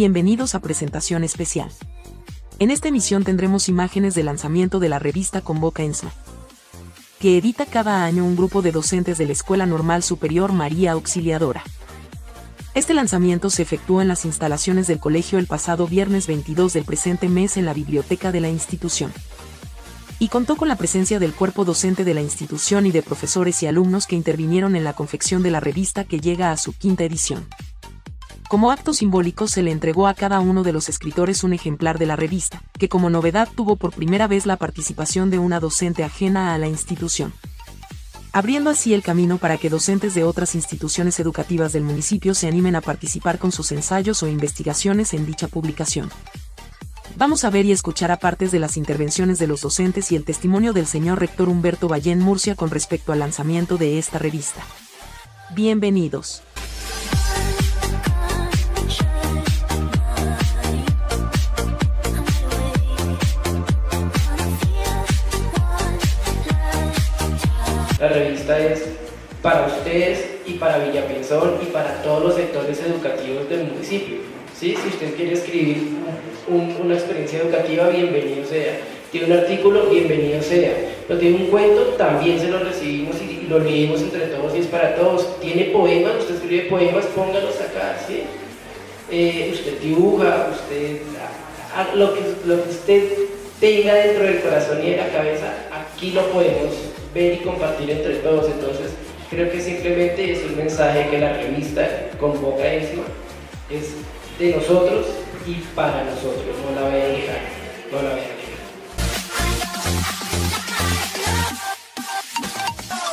Bienvenidos a presentación especial. En esta emisión tendremos imágenes de lanzamiento de la revista Convoca ENSMA, que edita cada año un grupo de docentes de la Escuela Normal Superior María Auxiliadora. Este lanzamiento se efectuó en las instalaciones del colegio el pasado viernes 22 del presente mes en la biblioteca de la institución. Y contó con la presencia del cuerpo docente de la institución y de profesores y alumnos que intervinieron en la confección de la revista que llega a su quinta edición. Como acto simbólico se le entregó a cada uno de los escritores un ejemplar de la revista, que como novedad tuvo por primera vez la participación de una docente ajena a la institución. Abriendo así el camino para que docentes de otras instituciones educativas del municipio se animen a participar con sus ensayos o investigaciones en dicha publicación. Vamos a ver y escuchar a partes de las intervenciones de los docentes y el testimonio del señor rector Humberto Ballén Murcia con respecto al lanzamiento de esta revista. Bienvenidos. La revista es para ustedes y para Villapensón y para todos los sectores educativos del municipio. ¿sí? Si usted quiere escribir una experiencia educativa, bienvenido sea. Tiene un artículo, bienvenido sea. No tiene un cuento, también se lo recibimos y, lo leemos entre todos y es para todos. Tiene poemas, usted escribe poemas, póngalos acá. ¿sí? Eh, usted dibuja, usted, lo, que, lo que usted tenga dentro del corazón y de la cabeza, aquí lo podemos ver y compartir entre todos. Entonces, creo que simplemente es un mensaje que la revista convoca a ESMA, es de nosotros y para nosotros, no la voy a dejar, no la voy a dejar.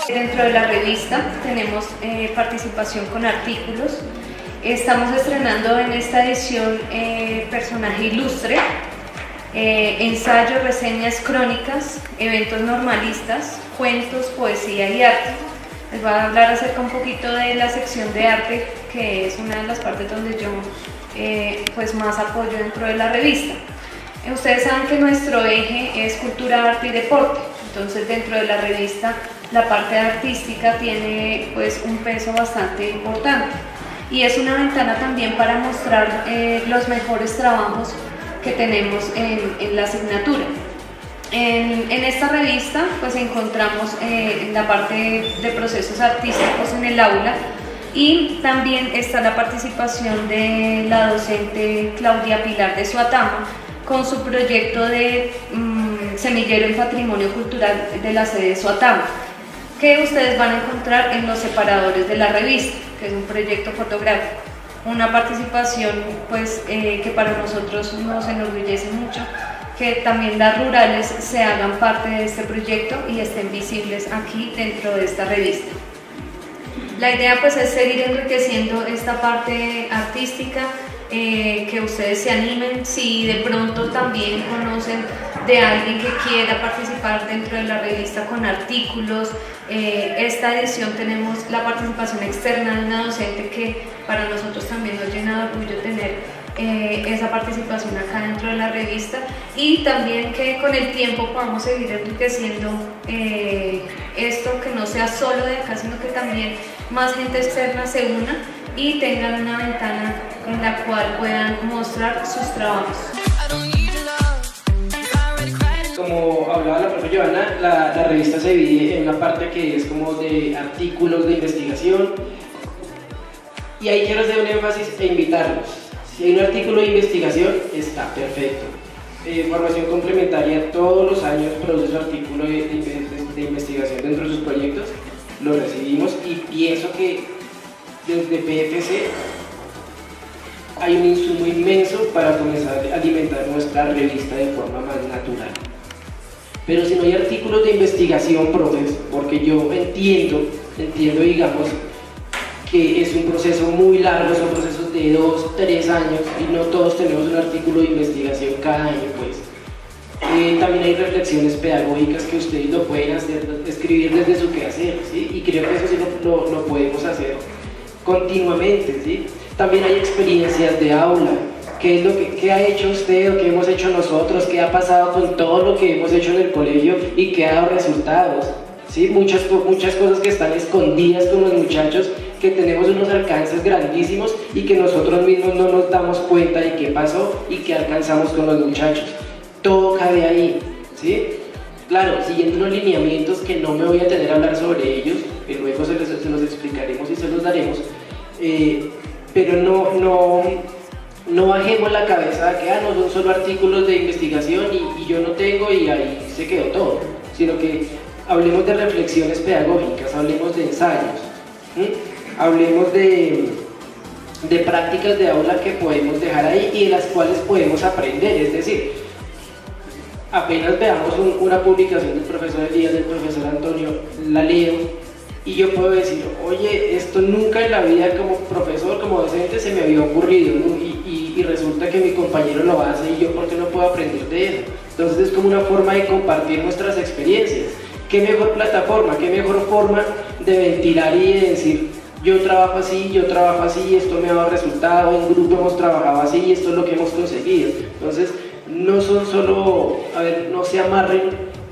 Dentro de la revista tenemos eh, participación con artículos. Estamos estrenando en esta edición eh, personaje ilustre, eh, ensayos, reseñas crónicas, eventos normalistas, cuentos, poesía y arte. Les voy a hablar acerca un poquito de la sección de arte, que es una de las partes donde yo eh, pues más apoyo dentro de la revista. Eh, ustedes saben que nuestro eje es cultura, arte y deporte, entonces dentro de la revista la parte artística tiene pues un peso bastante importante y es una ventana también para mostrar eh, los mejores trabajos que tenemos en la asignatura. En, esta revista pues encontramos eh, la parte de procesos artísticos en el aula y también está la participación de la docente Claudia Pilar de Suatama con su proyecto de mm, semillero en patrimonio cultural de la sede de Suatama que ustedes van a encontrar en los separadores de la revista, que es un proyecto fotográfico. Una participación pues, eh, que para nosotros nos enorgullece mucho que también las rurales se hagan parte de este proyecto y estén visibles aquí dentro de esta revista. La idea pues es seguir enriqueciendo esta parte artística, eh, que ustedes se animen, si de pronto también conocen de alguien que quiera participar dentro de la revista con artículos. Eh, esta edición tenemos la participación externa de una docente que para nosotros también nos llena de orgullo tener eh, esa participación acá dentro de la revista y también que con el tiempo podamos seguir enriqueciendo eh, esto, que no sea solo de acá, sino que también más gente externa se una y tengan una ventana en la cual puedan mostrar sus trabajos. Como hablaba la profe Joana, la, la revista se divide en una parte que es como de artículos de investigación y ahí quiero hacer un énfasis e invitarlos si hay un artículo de investigación, está perfecto. Eh, formación complementaria todos los años produce su artículo de, investigación dentro de sus proyectos, lo recibimos y pienso que desde PFC hay un insumo inmenso para comenzar a alimentar nuestra revista de forma más natural. Pero si no hay artículos de investigación, profes, porque yo entiendo, entiendo, digamos, que es un proceso muy largo, son procesos de dos, tres años y no todos tenemos un artículo de investigación cada año, pues. Eh, también hay reflexiones pedagógicas que ustedes lo pueden hacer, escribir desde su quehacer, ¿sí? Y creo que eso sí lo, lo, podemos hacer continuamente, ¿sí? También hay experiencias de aula, qué es lo que qué ha hecho usted o qué hemos hecho nosotros, qué ha pasado con todo lo que hemos hecho en el colegio y qué ha dado resultados. ¿sí? Muchas, muchas cosas que están escondidas con los muchachos que tenemos unos alcances grandísimos y que nosotros mismos no nos damos cuenta de qué pasó y qué alcanzamos con los muchachos. Todo cabe ahí, ¿sí? Claro, siguiendo unos lineamientos que no me voy a tener a hablar sobre ellos, que luego se, los explicaremos y se los daremos, eh, pero no, no, no bajemos la cabeza de que ah, no son solo artículos de investigación y, yo no tengo y ahí se quedó todo, sino que hablemos de reflexiones pedagógicas, hablemos de ensayos, hablemos de, de prácticas de aula que podemos dejar ahí y de las cuales podemos aprender, es decir, apenas veamos una publicación del profesor Elías, del profesor Antonio, la leo y yo puedo decir, oye, esto nunca en la vida como profesor, como docente se me había ocurrido y, y, resulta que mi compañero lo hace y yo por qué no puedo aprender de eso. Entonces es como una forma de compartir nuestras experiencias. ¿Qué mejor plataforma, qué mejor forma de ventilar y de decir, yo trabajo así, yo trabajo así, esto me ha dado resultado, en grupo hemos trabajado así y esto es lo que hemos conseguido. Entonces, no son solo, a ver, no se amarren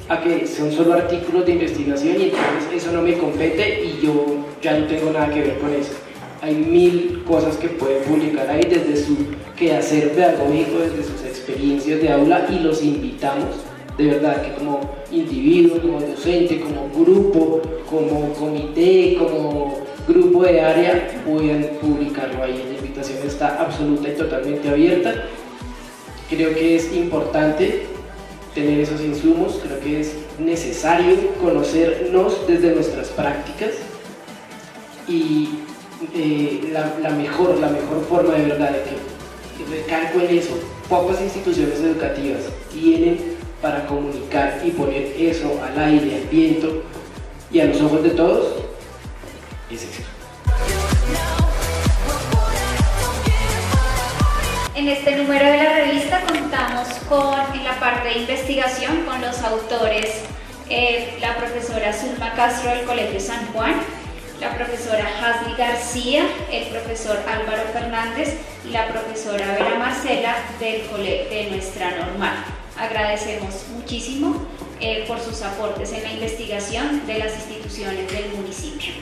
a que son solo artículos de investigación y entonces eso no me compete y yo ya no tengo nada que ver con eso. Hay mil cosas que pueden publicar ahí desde su quehacer pedagógico, desde sus experiencias de aula y los invitamos de verdad que como individuo, como docente, como grupo, como comité, como grupo de área puedan publicarlo ahí. La invitación está absoluta y totalmente abierta. Creo que es importante tener esos insumos, creo que es necesario conocernos desde nuestras prácticas y eh, la, mejor, la mejor forma de verdad de que recalco en eso, pocas instituciones educativas tienen para comunicar y poner eso al aire, al viento y a los ojos de todos, es eso. En este número de la revista contamos con, en la parte de investigación, con los autores, eh, la profesora Zulma Castro del Colegio San Juan, la profesora Hasli García, el profesor Álvaro Fernández y la profesora Vera Marcela del colegio de nuestra normal. Agradecemos muchísimo eh, por sus aportes en la investigación de las instituciones del municipio.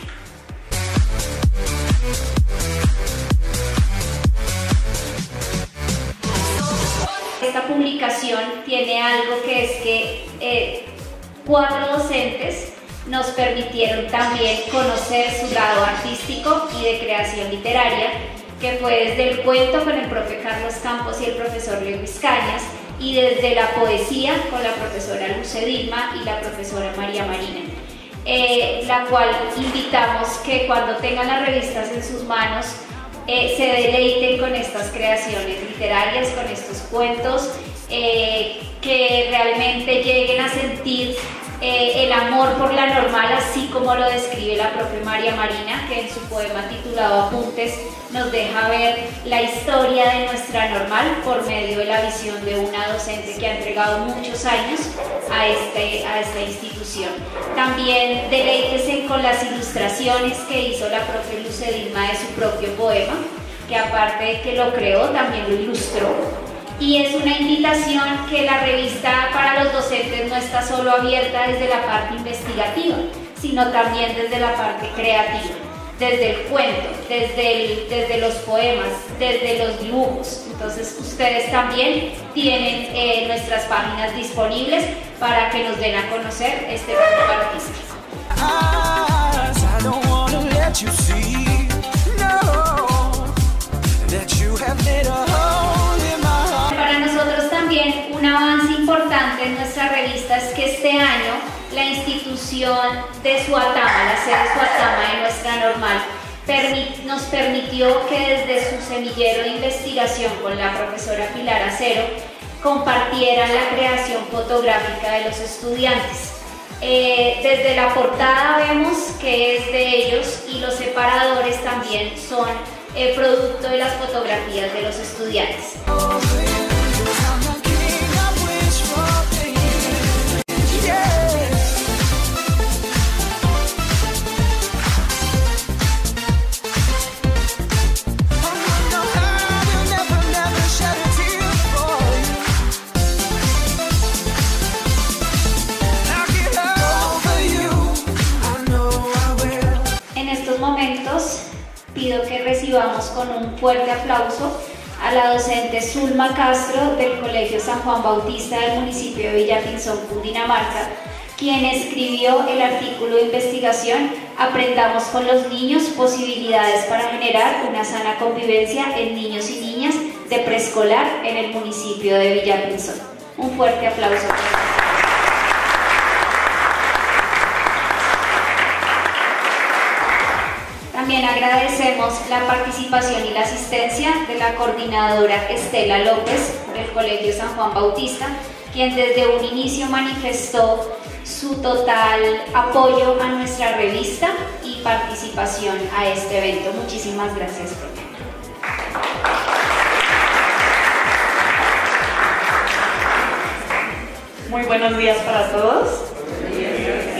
Esta publicación tiene algo que es que eh, cuatro docentes nos permitieron también conocer su lado artístico y de creación literaria, que fue desde el cuento con el profe Carlos Campos y el profesor Lewis Cañas, y desde la poesía con la profesora Luce Dilma y la profesora María Marina, eh, la cual invitamos que cuando tengan las revistas en sus manos eh, se deleiten con estas creaciones literarias, con estos cuentos, eh, que realmente lleguen a sentir eh, el amor por la normal, así como lo describe la propia María Marina, que en su poema titulado Apuntes nos deja ver la historia de nuestra normal por medio de la visión de una docente que ha entregado muchos años a, este, a esta institución. También deleítese con las ilustraciones que hizo la propia Lucedilma de su propio poema, que aparte de que lo creó, también lo ilustró y es una invitación que la revista para los docentes no está solo abierta desde la parte investigativa, sino también desde la parte creativa, desde el cuento, desde, desde los poemas, desde los dibujos. Entonces ustedes también tienen eh, nuestras páginas disponibles para que nos den a conocer este grupo un avance importante en nuestra revista es que este año la institución de Suatama, la sede Suatama de nuestra normal, nos permitió que desde su semillero de investigación con la profesora Pilar Acero compartieran la creación fotográfica de los estudiantes. Eh, desde la portada vemos que es de ellos y los separadores también son eh, producto de las fotografías de los estudiantes. Con un fuerte aplauso a la docente Zulma Castro del Colegio San Juan Bautista del municipio de Villapinzón, Cundinamarca, quien escribió el artículo de investigación Aprendamos con los niños posibilidades para generar una sana convivencia en niños y niñas de preescolar en el municipio de Villapinzón. Un fuerte aplauso. También agradecemos la participación y la asistencia de la coordinadora Estela López del Colegio San Juan Bautista, quien desde un inicio manifestó su total apoyo a nuestra revista y participación a este evento. Muchísimas gracias. Muy buenos días para todos.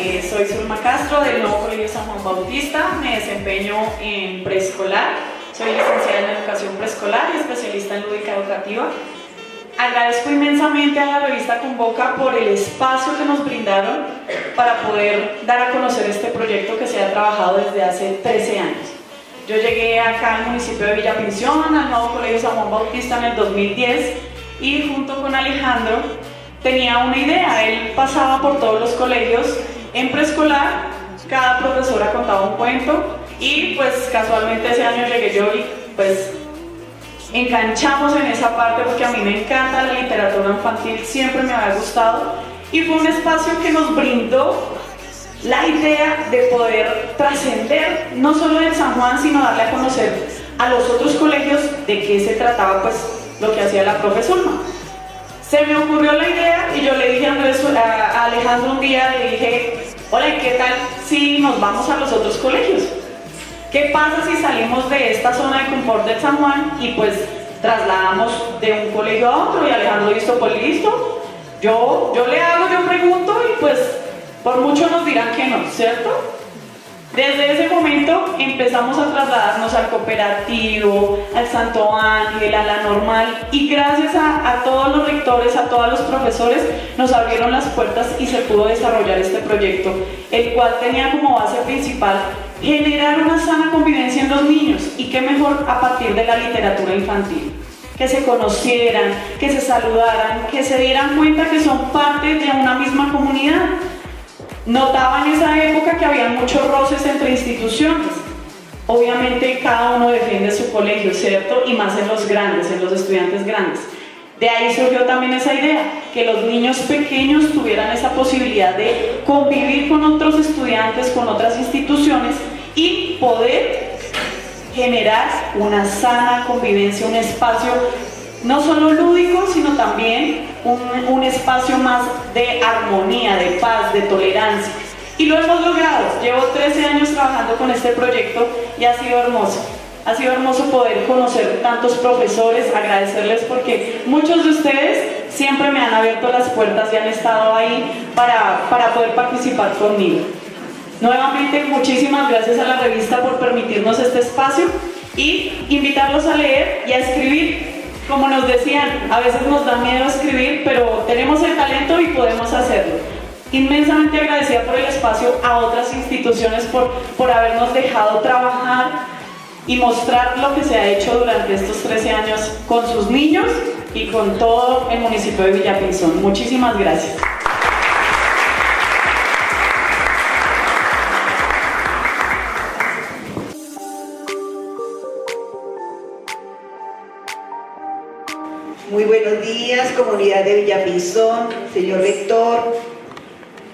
Eh, soy Zulma Castro del Nuevo Colegio San Juan Bautista. Me desempeño en preescolar. Soy licenciada en Educación Preescolar y especialista en lúdica educativa. Agradezco inmensamente a la revista Convoca por el espacio que nos brindaron para poder dar a conocer este proyecto que se ha trabajado desde hace 13 años. Yo llegué acá al municipio de Villapinción, al nuevo Colegio San Juan Bautista en el 2010 y junto con Alejandro tenía una idea. Él pasaba por todos los colegios en preescolar, cada profesora contaba un cuento y pues casualmente ese año llegué yo y pues enganchamos en esa parte porque a mí me encanta la literatura infantil, siempre me había gustado y fue un espacio que nos brindó la idea de poder trascender no solo en San Juan, sino darle a conocer a los otros colegios de qué se trataba pues lo que hacía la profesora. Se me ocurrió la idea y yo le dije a, Alejandro un día, le hola, ¿qué tal si nos vamos a los otros colegios? ¿Qué pasa si salimos de esta zona de confort de San Juan y pues trasladamos de un colegio a otro? Y Alejandro dijo, pues listo, yo, yo le hago, yo pregunto y pues por mucho nos dirán que no, ¿cierto? Desde ese momento empezamos a trasladarnos al cooperativo, al Santo Ángel, a la normal y gracias a, todos los rectores, a todos los profesores, nos abrieron las puertas y se pudo desarrollar este proyecto, el cual tenía como base principal generar una sana convivencia en los niños y qué mejor a partir de la literatura infantil. Que se conocieran, que se saludaran, que se dieran cuenta que son parte de una misma comunidad Notaba en esa época que había muchos roces entre instituciones. Obviamente cada uno defiende su colegio, ¿cierto? Y más en los grandes, en los estudiantes grandes. De ahí surgió también esa idea, que los niños pequeños tuvieran esa posibilidad de convivir con otros estudiantes, con otras instituciones y poder generar una sana convivencia, un espacio no solo lúdico, sino también un, espacio más de armonía, de paz, de tolerancia. Y lo hemos logrado. Llevo 13 años trabajando con este proyecto y ha sido hermoso. Ha sido hermoso poder conocer tantos profesores, agradecerles porque muchos de ustedes siempre me han abierto las puertas y han estado ahí para, para poder participar conmigo. Nuevamente, muchísimas gracias a la revista por permitirnos este espacio y invitarlos a leer y a escribir como nos decían, a veces nos da miedo escribir, pero tenemos el talento y podemos hacerlo. Inmensamente agradecida por el espacio a otras instituciones por, por habernos dejado trabajar y mostrar lo que se ha hecho durante estos 13 años con sus niños y con todo el municipio de Villapinzón. Muchísimas gracias. Comunidad de Villapinzón, señor rector,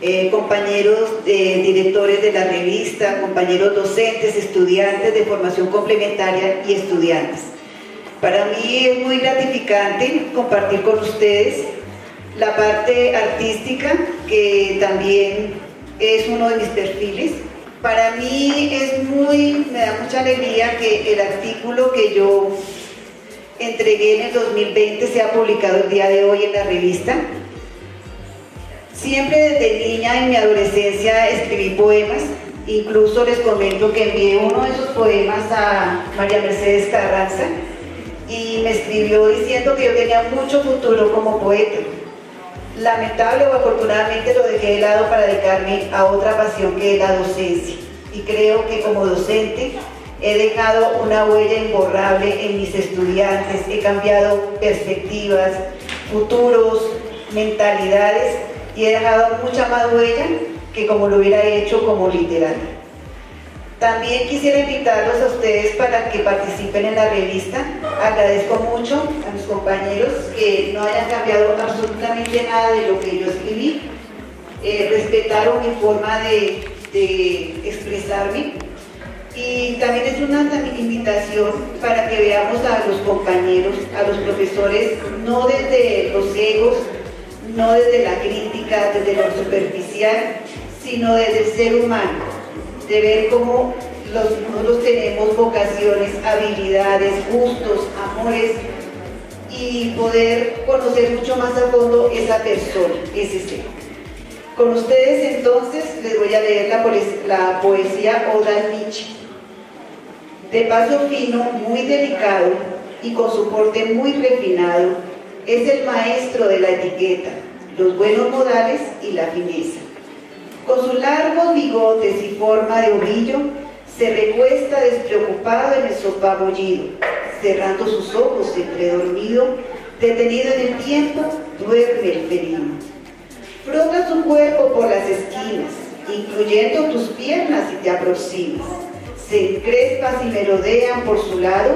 eh, compañeros directores de la revista, compañeros docentes, estudiantes de formación complementaria y estudiantes. Para mí es muy gratificante compartir con ustedes la parte artística, que también es uno de mis perfiles. Para mí es muy, me da mucha alegría que el artículo que yo entregué en el 2020, se ha publicado el día de hoy en la revista. Siempre desde niña en mi adolescencia escribí poemas, incluso les comento que envié uno de esos poemas a María Mercedes Carranza y me escribió diciendo que yo tenía mucho futuro como poeta. Lamentable o afortunadamente lo dejé de lado para dedicarme a otra pasión que es la docencia. Y creo que como docente He dejado una huella imborrable en mis estudiantes, he cambiado perspectivas, futuros, mentalidades y he dejado mucha más huella que como lo hubiera hecho como literal. También quisiera invitarlos a ustedes para que participen en la revista. Agradezco mucho a mis compañeros que no hayan cambiado absolutamente nada de lo que yo escribí. Eh, respetaron mi forma de, de expresarme. Y también es una invitación para que veamos a los compañeros, a los profesores, no desde los egos, no desde la crítica, desde lo superficial, sino desde el ser humano, de ver cómo los, nosotros tenemos vocaciones, habilidades, gustos, amores y poder conocer mucho más a fondo esa persona, ese ser. Con ustedes entonces les voy a leer la, la poesía Oda Nietzsche. De paso fino, muy delicado y con su porte muy refinado, es el maestro de la etiqueta, los buenos modales y la fineza. Con sus largos bigotes y forma de ovillo, se recuesta despreocupado en el sofá bollido, cerrando sus ojos entre dormido, detenido en el tiempo, duerme el felino. Frota su cuerpo por las esquinas, incluyendo tus piernas y te aproximas. Se encrespas y merodean por su lado,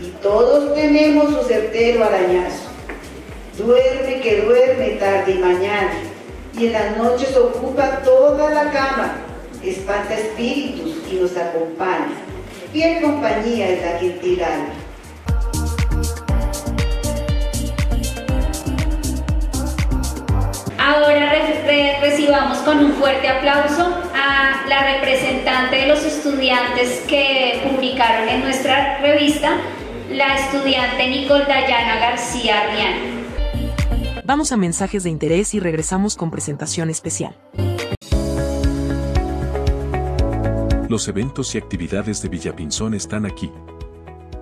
y todos tenemos su certero arañazo. Duerme que duerme tarde y mañana, y en las noches ocupa toda la cama, espanta espíritus y nos acompaña. Fiel compañía es la gentil. Ahora recibamos con un fuerte aplauso a la representante de los estudiantes que publicaron en nuestra revista, la estudiante Nicole Dayana García Rian. Vamos a mensajes de interés y regresamos con presentación especial. Los eventos y actividades de Villapinzón están aquí.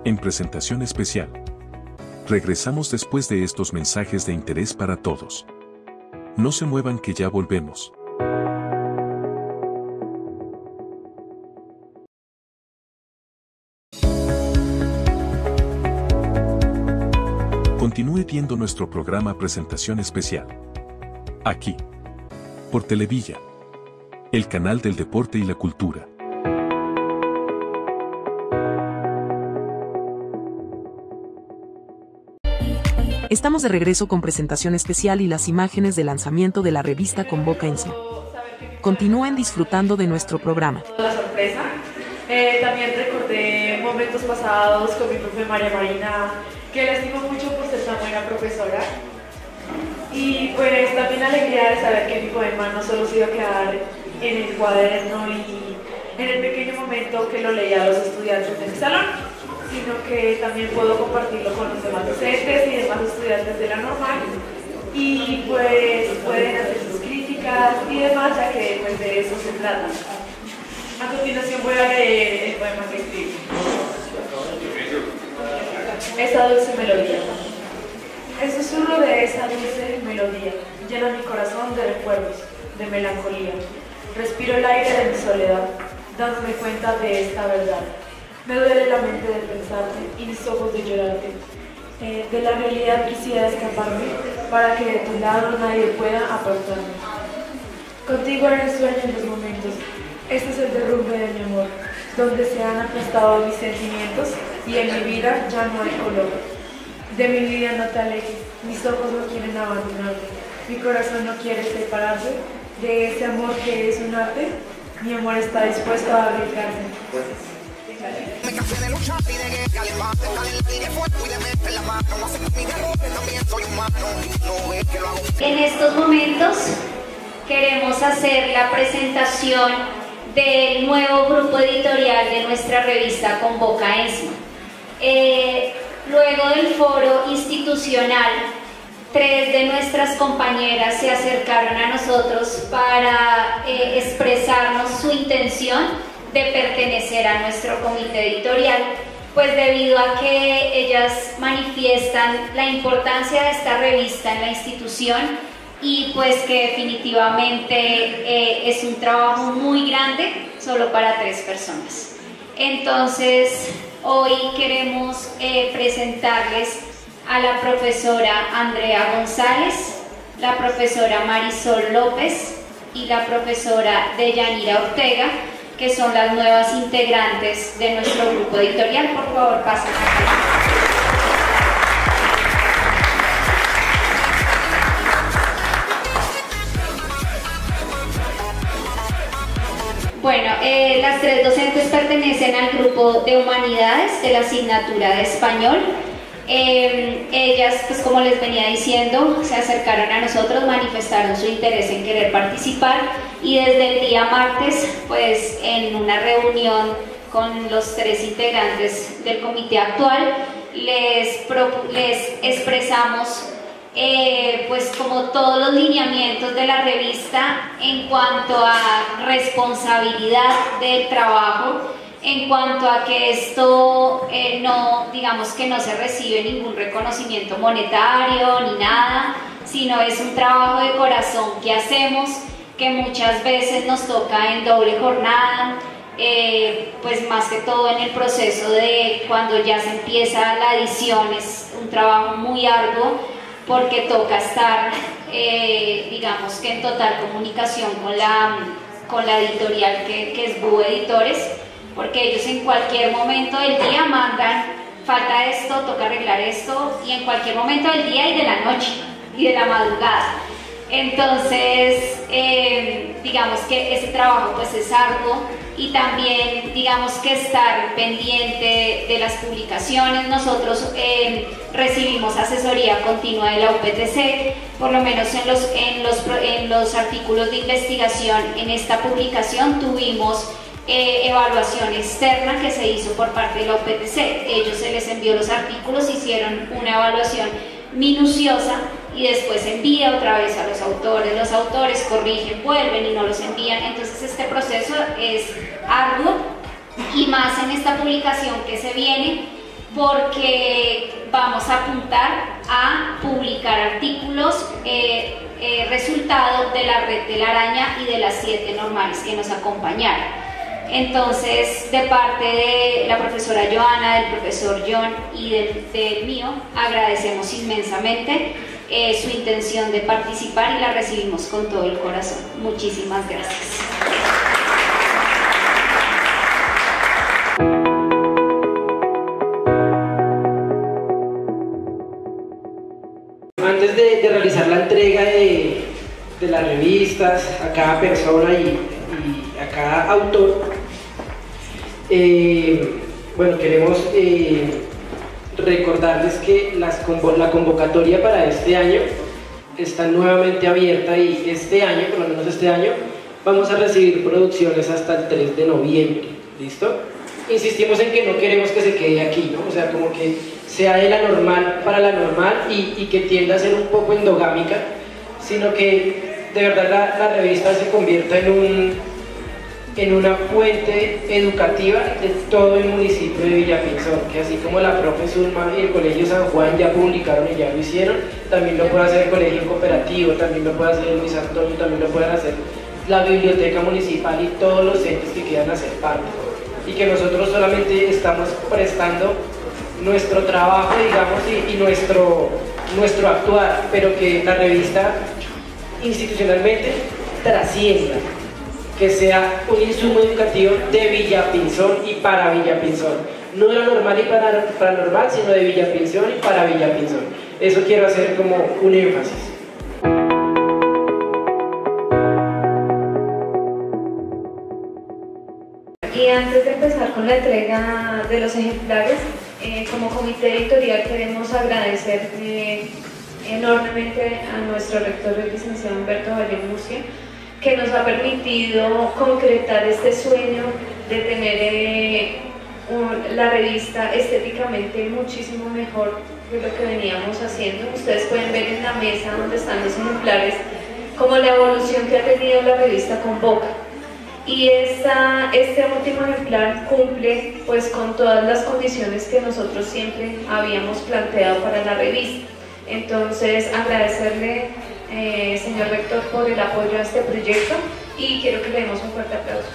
En presentación especial. Regresamos después de estos mensajes de interés para todos. No se muevan que ya volvemos. Viendo nuestro programa Presentación Especial. Aquí. Por Televilla. El canal del deporte y la cultura. Estamos de regreso con presentación especial y las imágenes de lanzamiento de la revista Convoca Ensma. Continúen disfrutando de nuestro programa. La sorpresa. Eh, también recordé momentos pasados con mi profe María Marina, Y pues también alegría de saber que mi poema no solo se iba a quedar en el cuaderno y en el pequeño momento que lo leía a los estudiantes de mi salón, sino que también puedo compartirlo con los demás docentes y demás estudiantes de la normal y pues pueden hacer sus críticas y demás, ya que pues de eso se trata. A continuación voy a leer el poema que escribí esa dulce melodía. El susurro de esa dulce melodía llena mi corazón de recuerdos, de melancolía. Respiro el aire de mi soledad, dándome cuenta de esta verdad. Me duele la mente de pensarte y mis ojos de llorarte. Eh, de la realidad quisiera escaparme para que de tu lado nadie pueda apartarme. Contigo era el sueño en los momentos. Este es el derrumbe de mi amor donde se han aplastado mis sentimientos y en mi vida ya no hay color. De mi vida no te alejes, mis ojos no quieren abandonarte, mi corazón no quiere separarse de ese amor que es un arte, mi amor está dispuesto a arriesgarse. En estos momentos queremos hacer la presentación del nuevo grupo editorial de nuestra revista Convoca ESMA. Eh, luego del foro institucional, tres de nuestras compañeras se acercaron a nosotros para eh, expresarnos su intención de pertenecer a nuestro comité editorial, pues debido a que ellas manifiestan la importancia de esta revista en la institución, y pues que definitivamente eh, es un trabajo muy grande solo para tres personas. Entonces, hoy queremos eh, presentarles a la profesora Andrea González, la profesora Marisol López y la profesora Deyanira Ortega, que son las nuevas integrantes de nuestro grupo editorial. Por favor, pasen Bueno, eh, las tres docentes pertenecen al grupo de humanidades de la asignatura de español. Eh, ellas, pues como les venía diciendo, se acercaron a nosotros, manifestaron su interés en querer participar y desde el día martes, pues en una reunión con los tres integrantes del comité actual, les, les expresamos eh, pues como todos los lineamientos de la revista en cuanto a responsabilidad del trabajo, en cuanto a que esto eh, no, digamos que no se recibe ningún reconocimiento monetario ni nada, sino es un trabajo de corazón que hacemos, que muchas veces nos toca en doble jornada, eh, pues más que todo en el proceso de cuando ya se empieza la edición, es un trabajo muy arduo porque toca estar, eh, digamos que en total comunicación con la, con la editorial que, que es Bu Editores, porque ellos en cualquier momento del día mandan, falta esto, toca arreglar esto, y en cualquier momento del día y de la noche y de la madrugada. Entonces, eh, digamos que ese trabajo pues es arduo y también digamos que estar pendiente de las publicaciones. Nosotros eh, recibimos asesoría continua de la UPTC, por lo menos en los, en los, en los artículos de investigación en esta publicación tuvimos eh, evaluación externa que se hizo por parte de la UPTC. Ellos se les envió los artículos, hicieron una evaluación minuciosa y después envía otra vez a los autores, los autores corrigen, vuelven y no los envían, entonces este proceso es arduo y más en esta publicación que se viene porque vamos a apuntar a publicar artículos eh, eh, resultados de la red de la araña y de las siete normales que nos acompañaron. Entonces, de parte de la profesora Joana, del profesor John y del, mío, agradecemos inmensamente eh, su intención de participar y la recibimos con todo el corazón. Muchísimas gracias. Antes de, realizar la entrega de, las revistas a cada persona y a cada autor, eh, bueno, queremos eh, recordarles que la convocatoria para este año está nuevamente abierta y este año, por lo menos este año, vamos a recibir producciones hasta el 3 de noviembre, ¿listo? Insistimos en que no queremos que se quede aquí, ¿no? O sea, como que sea de la normal para la normal y, que tienda a ser un poco endogámica, sino que de verdad la revista se convierta en un, en una fuente educativa de todo el municipio de Villapinzón, que así como la profe Zulma y el Colegio San Juan ya publicaron y ya lo hicieron, también lo puede hacer el Colegio Cooperativo, también lo puede hacer el Luis Antonio, también lo pueden hacer la Biblioteca Municipal y todos los entes que quieran hacer parte. Y que nosotros solamente estamos prestando nuestro trabajo, digamos, y, y nuestro, nuestro actuar, pero que la revista institucionalmente trascienda que sea un insumo educativo de Villapinzón y para Villapinzón. No de lo normal y para, para normal, sino de Villapinzón y para Villapinzón. Eso quiero hacer como un énfasis. Y antes de empezar con la entrega de los ejemplares, eh, como comité editorial queremos agradecer eh, enormemente a nuestro rector, el licenciado Humberto Valle Murcia, que nos ha permitido concretar este sueño de tener eh, la revista estéticamente muchísimo mejor de lo que veníamos haciendo. Ustedes pueden ver en la mesa donde están los ejemplares como la evolución que ha tenido la revista con Boca. Y esta, este último ejemplar cumple pues con todas las condiciones que nosotros siempre habíamos planteado para la revista. Entonces agradecerle eh, señor rector, por el apoyo a este proyecto y quiero que le demos un fuerte aplauso.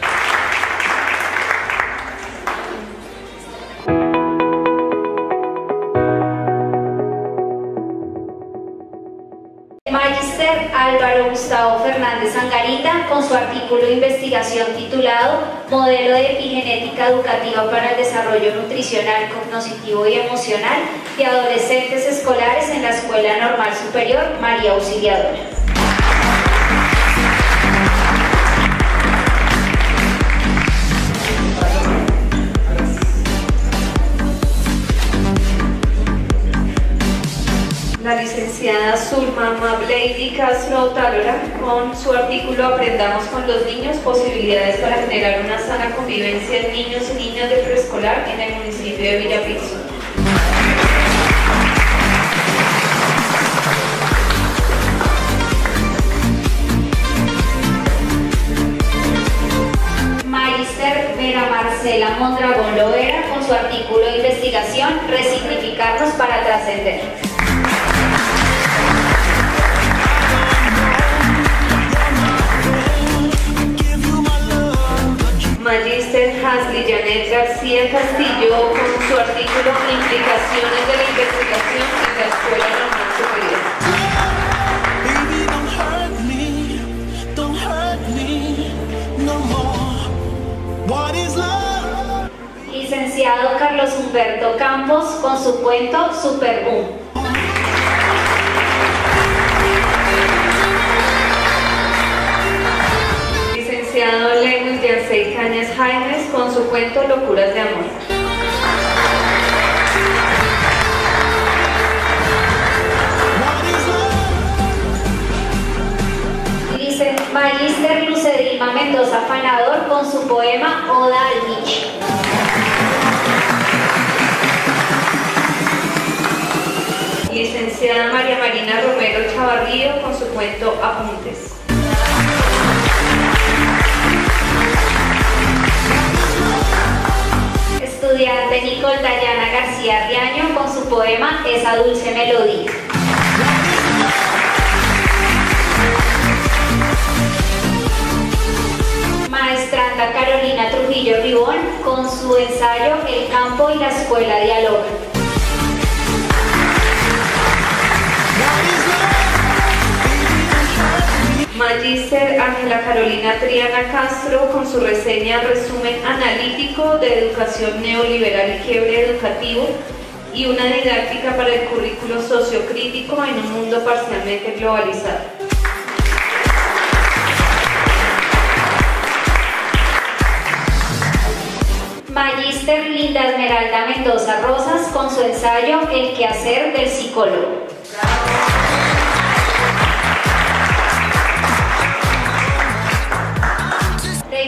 Álvaro Gustavo Fernández Angarita con su artículo de investigación titulado Modelo de Epigenética Educativa para el Desarrollo Nutricional, Cognitivo y Emocional de Adolescentes Escolares en la Escuela Normal Superior María Auxiliadora. Licenciada Zulma Castro Talora con su artículo Aprendamos con los niños, posibilidades para generar una sana convivencia en niños y niñas de preescolar en el municipio de Villapilzo. Magister Vera Marcela Mondragón Loera con su artículo de investigación Resignificarnos para trascender. Magister Hasley Janet García Castillo con su artículo Implicaciones de la investigación en la Escuela Normal Superior. Licenciado Carlos Humberto Campos con su cuento Super Licenciado Lewis Yancey Cañas Jaimes con su cuento Locuras de Amor. Licen- Magister Lucedilma Mendoza Fanador con su poema Oda al Nietzsche. Licenciada María Marina Romero Chavarrío con su cuento Apuntes. Estudiante Nicole Dayana García Riaño con su poema Esa dulce melodía. Maestranda Carolina Trujillo Ribón con su ensayo El campo y la escuela dialogan. Magister Ángela Carolina Triana Castro con su reseña Resumen analítico de educación neoliberal y quiebre educativo y una didáctica para el currículo sociocrítico en un mundo parcialmente globalizado. Magister Linda Esmeralda Mendoza Rosas con su ensayo El quehacer del psicólogo.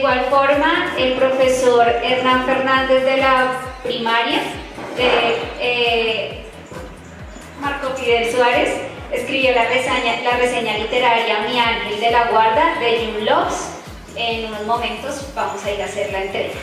Igual forma, el profesor Hernán Fernández de la primaria, de, eh, Marco Fidel Suárez, escribió la reseña, la reseña literaria Mi Ángel de la Guarda de Jim Locks. En unos momentos vamos a ir a hacer la entrega.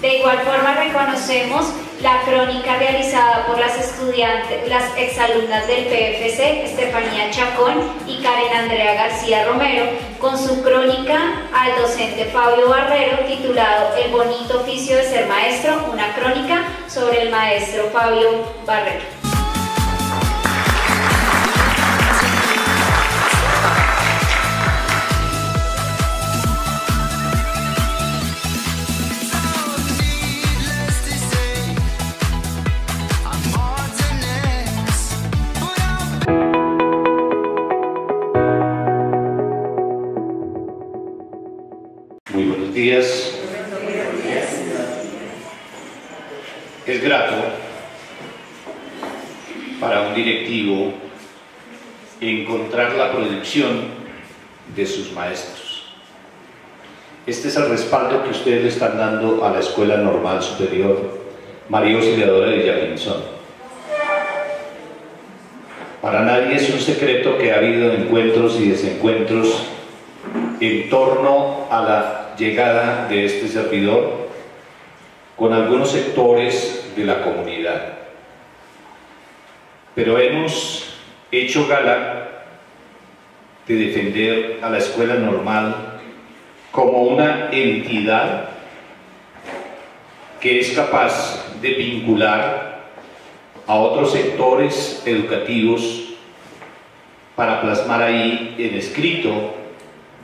De igual forma reconocemos la crónica realizada por las estudiantes, las exalumnas del PFC, Estefanía Chacón y Karen Andrea García Romero, con su crónica al docente Fabio Barrero titulado El bonito oficio de ser maestro, una crónica sobre el maestro Fabio Barrero. Buenos días. Es grato para un directivo encontrar la proyección de sus maestros. Este es el respaldo que ustedes le están dando a la Escuela Normal Superior María Auxiliadora de Villapinzón. Para nadie es un secreto que ha habido encuentros y desencuentros en torno a la llegada de este servidor con algunos sectores de la comunidad. Pero hemos hecho gala de defender a la escuela normal como una entidad que es capaz de vincular a otros sectores educativos para plasmar ahí en escrito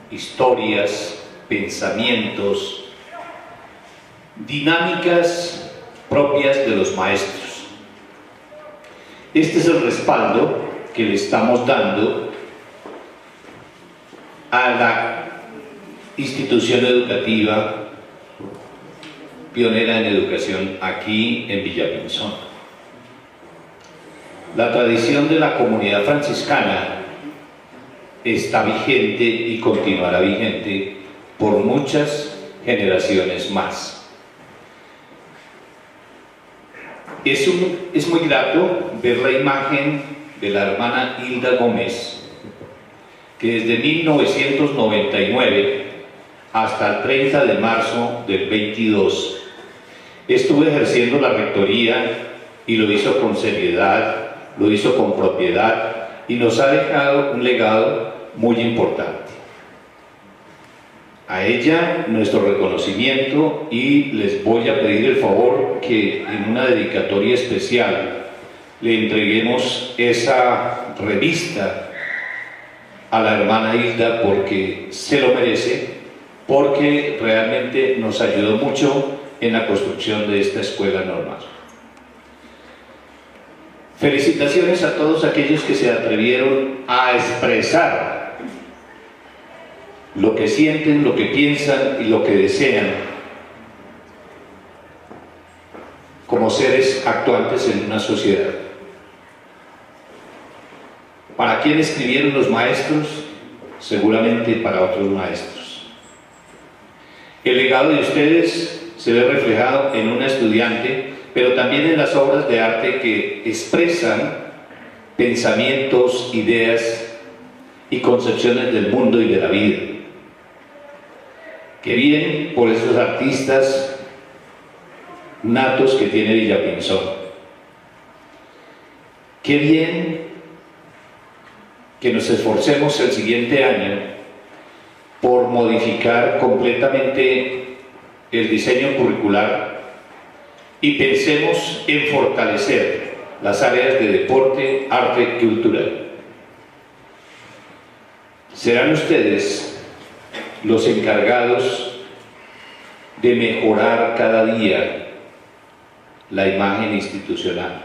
historias, pensamientos, dinámicas propias de los maestros. Este es el respaldo que le estamos dando a la institución educativa pionera en educación aquí en Villapinzón. La tradición de la comunidad franciscana está vigente y continuará vigente por muchas generaciones más. Es, muy grato ver la imagen de la hermana Hilda Gómez, que desde 1999 hasta el 30 de marzo del 22 estuvo ejerciendo la rectoría y lo hizo con seriedad, lo hizo con propiedad y nos ha dejado un legado muy importante. A ella nuestro reconocimiento y les voy a pedir el favor que en una dedicatoria especial le entreguemos esa revista a la hermana Hilda porque se lo merece, porque realmente nos ayudó mucho en la construcción de esta escuela normal. Felicitaciones a todos aquellos que se atrevieron a expresar lo que sienten, lo que piensan y lo que desean como seres actuantes en una sociedad. ¿Para quién escribieron los maestros? Seguramente para otros maestros. El legado de ustedes se ve reflejado en una estudiante, pero también en las obras de arte que expresan pensamientos, ideas y concepciones del mundo y de la vida. Qué bien por esos artistas natos que tiene Villapinzón. Qué bien que nos esforcemos el siguiente año por modificar completamente el diseño curricular y pensemos en fortalecer las áreas de deporte, arte y cultural. Serán ustedes los encargados de mejorar cada día la imagen institucional.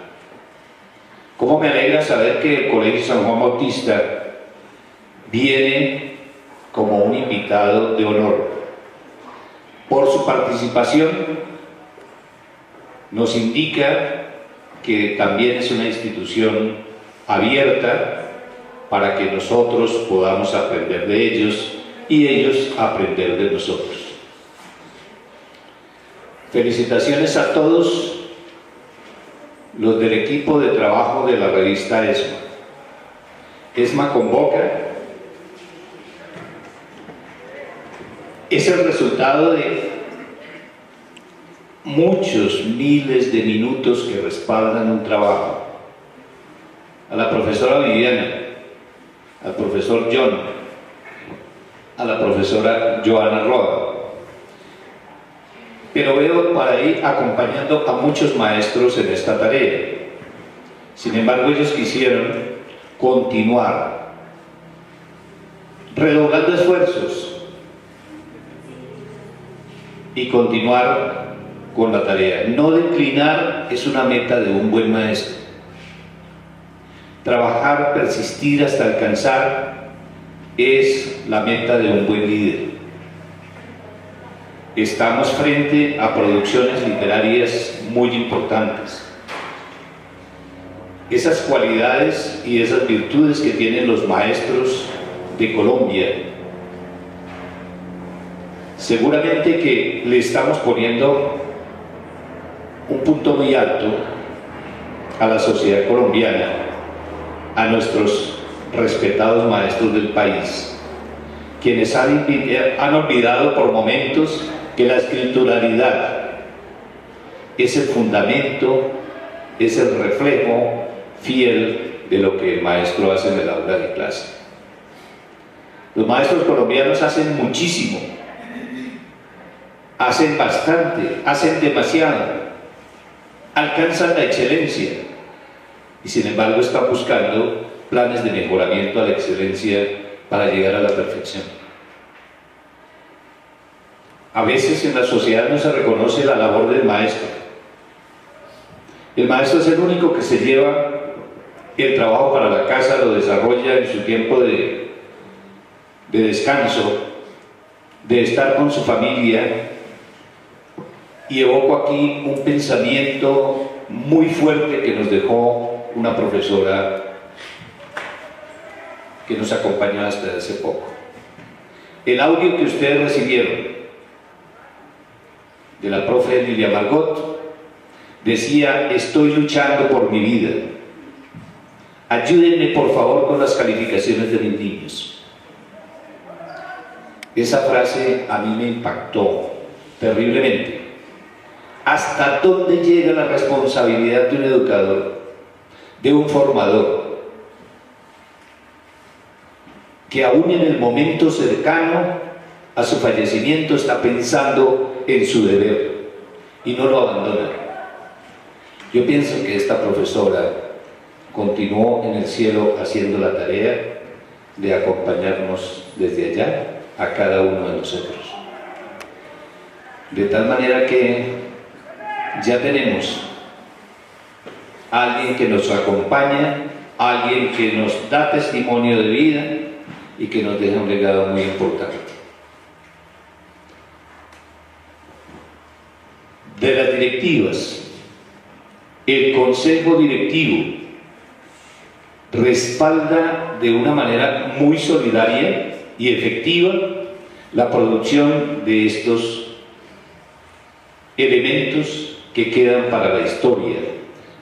¿Cómo me alegra saber que el Colegio San Juan Bautista viene como un invitado de honor? Por su participación nos indica que también es una institución abierta para que nosotros podamos aprender de ellos y ellos aprender de nosotros. Felicitaciones a todos los del equipo de trabajo de la revista ESMA. ESMA convoca es el resultado de muchos miles de minutos que respaldan un trabajo. A la profesora Viviana, al profesor John, a la profesora Joana Roa. Pero veo para ir acompañando a muchos maestros en esta tarea. Sin embargo, ellos quisieron continuar, redoblando esfuerzos y continuar con la tarea. No declinar es una meta de un buen maestro. Trabajar, persistir hasta alcanzar es la meta de un buen líder. Estamos frente a producciones literarias muy importantes. Esas cualidades y esas virtudes que tienen los maestros de Colombia seguramente que le estamos poniendo un punto muy alto a la sociedad colombiana, a nuestros respetados maestros del país, quienes han, han olvidado por momentos que la escrituralidad es el fundamento, es el reflejo fiel de lo que el maestro hace en el aula de clase. Los maestros colombianos hacen muchísimo, hacen bastante, hacen demasiado, alcanzan la excelencia y sin embargo están buscando planes de mejoramiento a la excelencia para llegar a la perfección. A veces en la sociedad no se reconoce la labor del maestro. El maestro es el único que se lleva el trabajo para la casa, lo desarrolla en su tiempo de, de descanso, de estar con su familia. Y evoco aquí un pensamiento muy fuerte que nos dejó una profesora que nos acompañó hasta hace poco. El audio que ustedes recibieron de la profe Lilia Margot decía, estoy luchando por mi vida. Ayúdenme por favor con las calificaciones de mis niños. Esa frase a mí me impactó terriblemente. ¿Hasta dónde llega la responsabilidad de un educador, de un formador, que aún en el momento cercano a su fallecimiento está pensando en su deber y no lo abandona? Yo pienso que esta profesora continuó en el cielo haciendo la tarea de acompañarnos desde allá a cada uno de nosotros. De tal manera que ya tenemos a alguien que nos acompaña, alguien que nos da testimonio de vida y que nos deja un legado muy importante. De las directivas, el consejo directivo respalda de una manera muy solidaria y efectiva la producción de estos elementos que quedan para la historia,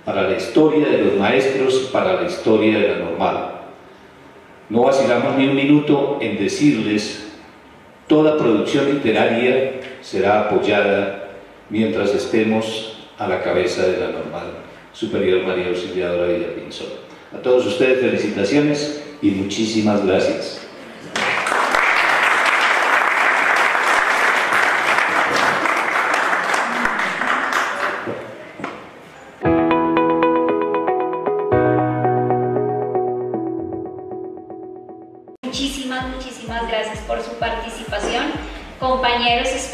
para la historia de los maestros, para la historia de la normal. No vacilamos ni un minuto en decirles, toda producción literaria será apoyada mientras estemos a la cabeza de la normal Superior María Auxiliadora Villa Pinzón. A todos ustedes felicitaciones y muchísimas gracias.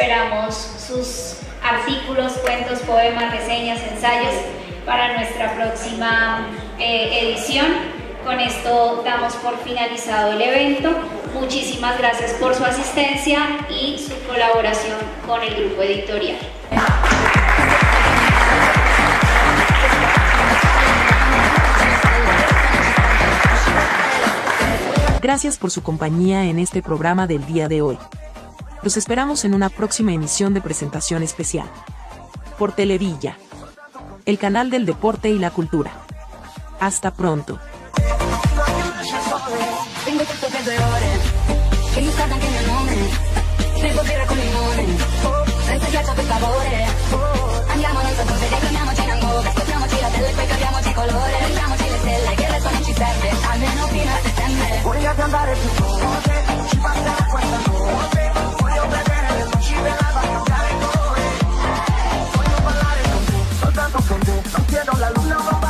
Esperamos sus artículos, cuentos, poemas, reseñas, ensayos para nuestra próxima eh, edición. Con esto damos por finalizado el evento. Muchísimas gracias por su asistencia y su colaboración con el grupo editorial. Gracias por su compañía en este programa del día de hoy. Los esperamos en una próxima emisión de presentación especial. Por Televilla. El canal del deporte y la cultura. Hasta pronto. Quiero la luna